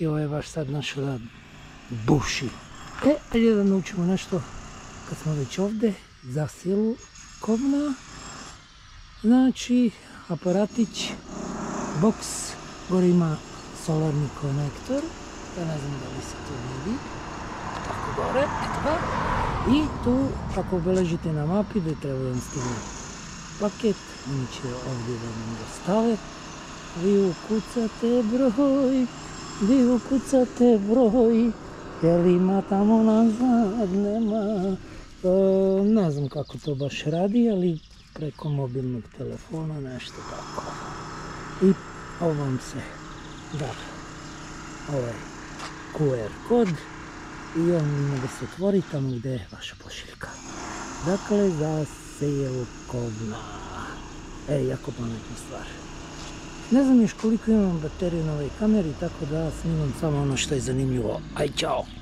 I ovo je baš sad našao da buši. E, ajde da naučimo nešto kad smo već ovdje za silu kovna. Znači, aparatić, boks, gore ima solarni konektor. Ja ne znam da li se to vidi. Tako gore, eto ga. I tu, ako obeležite na mapi da treba da stigne paket, oni će ovdje da nam ga stave. Vi ukucate broj, vi ukucate broj, jel ima tamo nazad, nema. E, ne znam kako to baš radi, ali preko mobilnog telefona nešto tako. I ovom se da ovaj QR kod i on ima se otvori tamo gdje je vaša pošiljka. Dakle, za kovna. E, jako pametna stvar. Ne znam još koliko imam bateriju na ovoj kameri, tako da snimam samo ono što je zanimljivo. Aj, čao!